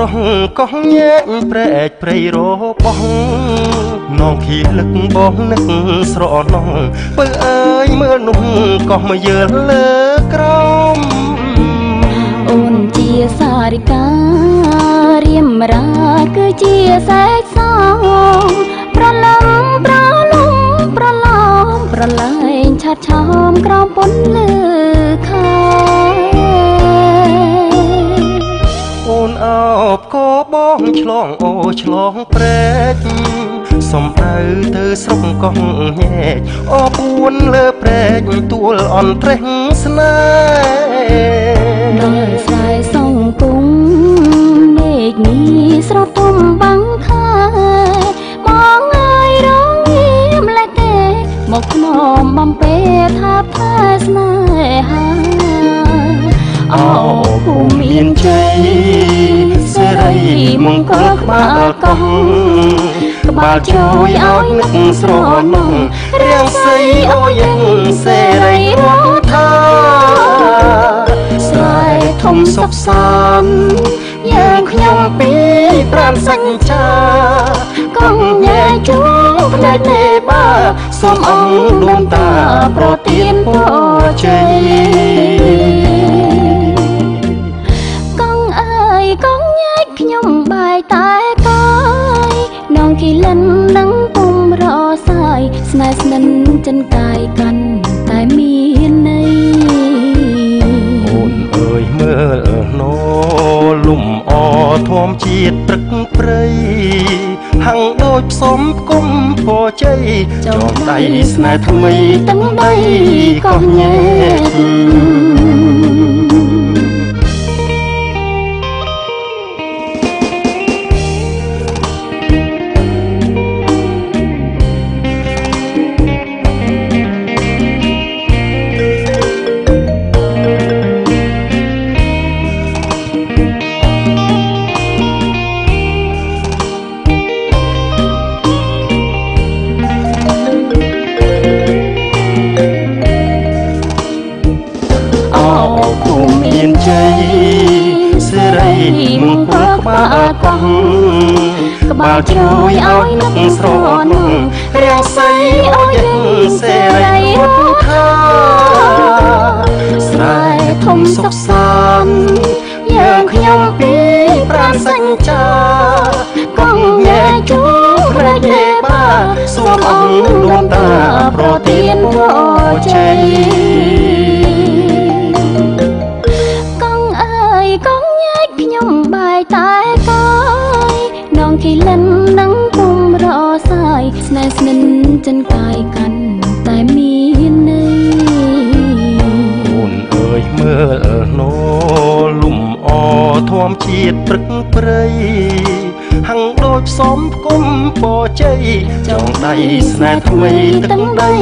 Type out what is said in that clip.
រស់កោះញែកព្រែកព្រៃរបស់នងខៀលឹកបងនឹកស្រណងបើអើយមើលនោះកោះមកយើលើក្រមអូនជាសារិការៀមរាគឺជាសែកស ឆ្លងអូឆ្លងព្រែកសំដៅទៅស្រុកកោះញែកអពួនលើព្រែកទួលអន់ត្រេះស្នេហ៍ដល់ស្រែសងពុងមេឃនេះស្រទំបាំងខែបងអើយរងងារម្លេះទេមកខ្នំបំពេថាផែស្នេហាអោភូមិមានជ័យសេរី មង្គលក្បាលកោះក្បាលជួយឲ្យនឹកស្រណងរាំងសីអូយ៉ាងសេរីរស់ថាស្រែធំសុខសាន្តយើងខ្ញុំពីប្រានសច្ចាកងញែជួផ្នែកទេបាសូមអង្គលំតាប្រទានពរជ័យ នងគីលិននឹងពុំរសាយស្នេហ៍ស្និនចិនកាយកាន់តែមានន័យអូនអើយមើលណូលំអធម្មជាតិព្រឹកព្រៃហាំងដូចផ្សំគុំពរជ័យចងដៃស្នេហ៍ថ្មីទាំងបីក៏ញែ មង្គលក្បាលកោះក្បាលជួយឲ្យនឹកស្រនរាំងសីឲ្យយើងសេរីរស់ខាស្រែធំសុខសាន្តយើងខ្ញុំពីប្រានសញ្ចាកងញែជួព្រះទេបាសូមអង្គលំតាប្រទានពរ ចិនកាយកាន់តែមានន័យអូនអើយមើលណូលំអធម្មជាតិព្រឹកព្រៃហាំងដូចផ្សំគុំពរជ័យចងដៃស្នេហ៍ថ្មីទឹកដី